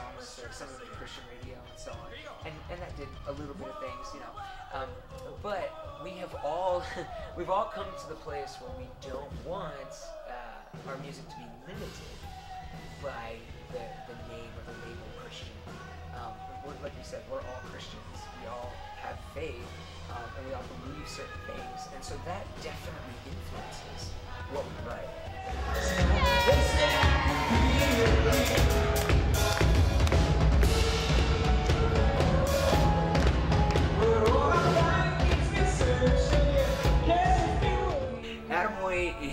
songs, or some of did Christian radio and so on, and and that did a little bit of things, you know. Um, but we have all we've all come to the place where we don't want uh, our music to be limited by the, the name of the label Christian. Um, like you said, we're all Christians. We all have faith, um, and we all believe certain things, and so that definitely influences what we write.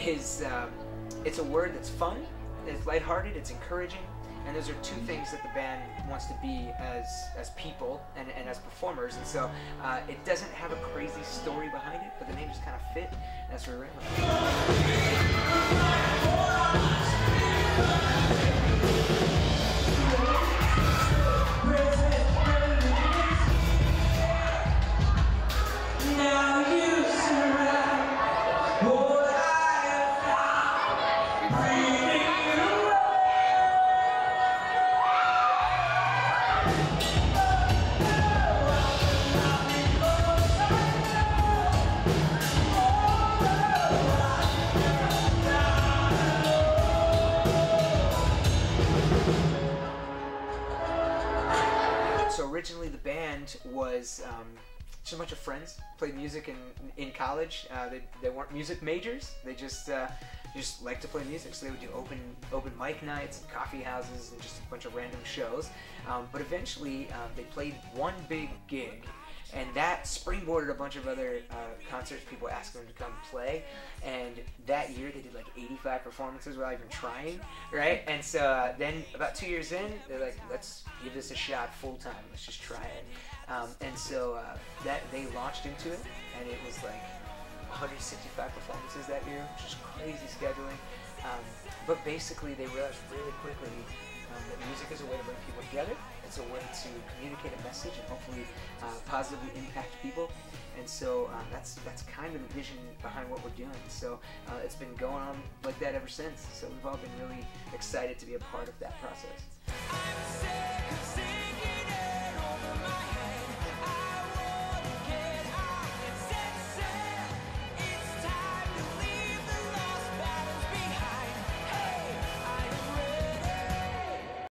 Is um, it's a word that's fun, it's lighthearted, it's encouraging, and those are two things that the band wants to be as as people and, and as performers. And so uh, it doesn't have a crazy story behind it, but the name just kind of fit, and that's where we're at. Originally the band was um, just a bunch of friends played music in in college. Uh, they, they weren't music majors. They just uh, just liked to play music. So they would do open open mic nights, and coffee houses, and just a bunch of random shows. Um, but eventually um, they played one big gig. And that springboarded a bunch of other uh, concerts. People asked them to come play, and that year they did like 85 performances without even trying, right? And so uh, then about two years in, they're like, let's give this a shot full time. Let's just try it. Um, and so uh, that they launched into it, and it was like 165 performances that year, which is crazy scheduling. Um, but basically, they realized really quickly um, that music is a way to bring people together. It's a way to communicate a message and hopefully uh, positively impact people. And so uh, that's that's kind of the vision behind what we're doing. So uh, it's been going on like that ever since. So we've all been really excited to be a part of that process.